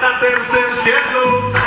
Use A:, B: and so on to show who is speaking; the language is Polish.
A: cantan tercer cielos.